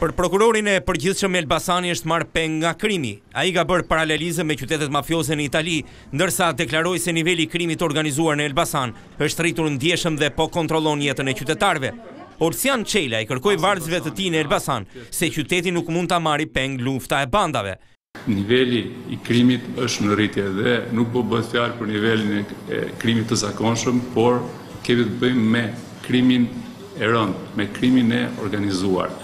Për prokurorin e përgjithshëm Elbasani është marrë peng nga krimi. Ai ka bërë paralelizëm me qytetet mafioze në Itali, ndërsa deklaroi se niveli i krimit të organizuar në Elbasan është rritur ndjeshëm dhe po kontrollon jetën e qytetarëve. Olsian Çela i kërkoi vartësve të tij në Elbasan se qyteti nuk mund ta marri peng lufta e bandave. Niveli i krimit është në rritje dhe nuk po bëhet fjalë për nivelin e krimit të zakonshëm, por kemi të bëjmë me krimin e rëndë, me krimin e organizuar.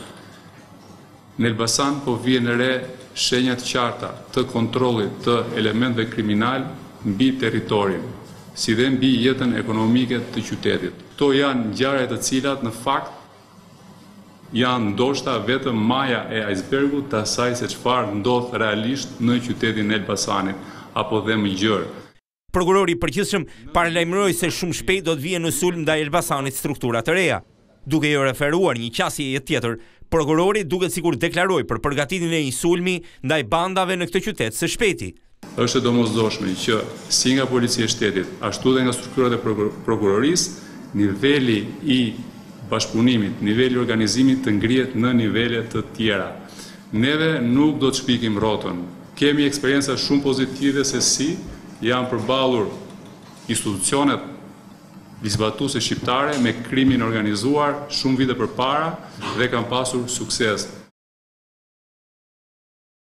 Në Elbasan po vihen re shenja të qarta të kontrollit të elementëve kriminal mbi territorin, si dhe mbi jetën ekonomike të qytetit. Këto janë ngjarje të cilat në fakt janë ndoshta vetëm maja e ajsbergut të asaj se çfarë ndodh realisht në qytetin e Elbasanit, apo dhe më gjerë. Prokurori i Përgjithshëm paralajmëroi se shumë shpejt do të vihen në sulm ndaj Elbasanit struktura të reja. Duke iu referuar një qasjeje tjetër, prokurori duket sikur deklaroi për përgatitjen e një sulmi ndaj bandave në këtë qytet së shpejti. Është e domosdoshme që si nga Policia e Shtetit, ashtu dhe nga strukturat e Prokurorisë, niveli i bashkëpunimit, niveli i organizimit të ngrihet në nivele të tjera. Neve nuk do të shpikim rrotën. Kemi eksperienca shumë pozitive se si janë përballur institucionet ligjzbatuese shqiptare me krimin e organizuar shumë vite përpara dhe kanë pasur sukses.